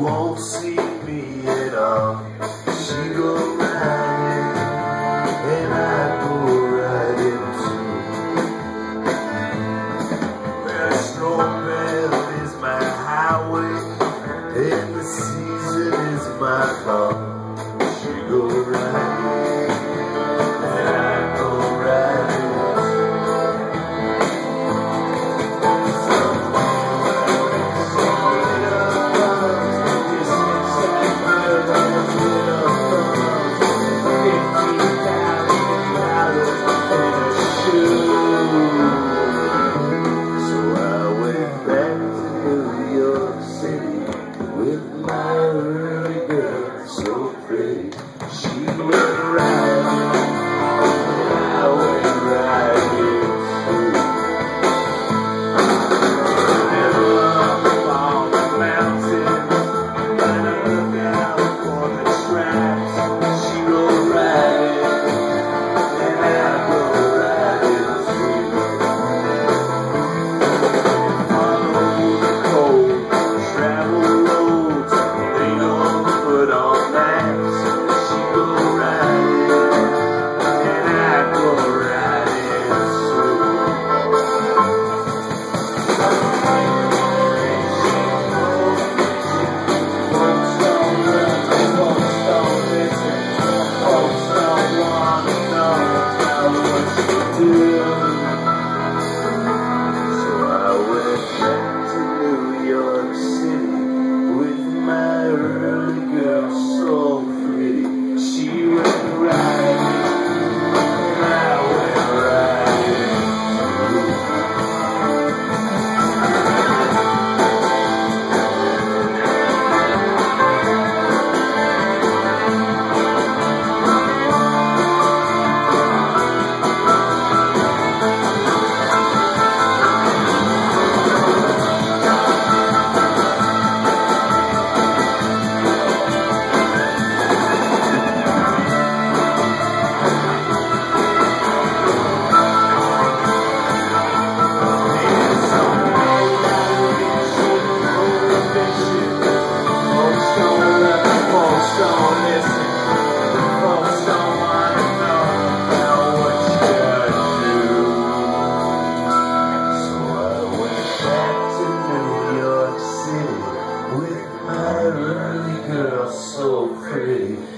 won't see me at all. She go right in, and I go right into There's no path is my highway, and the season is my call.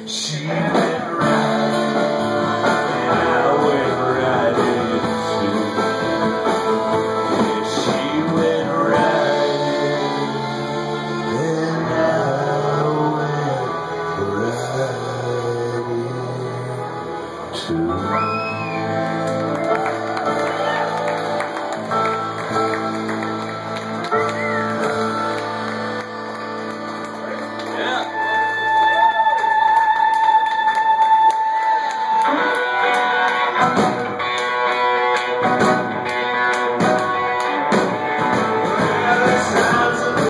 She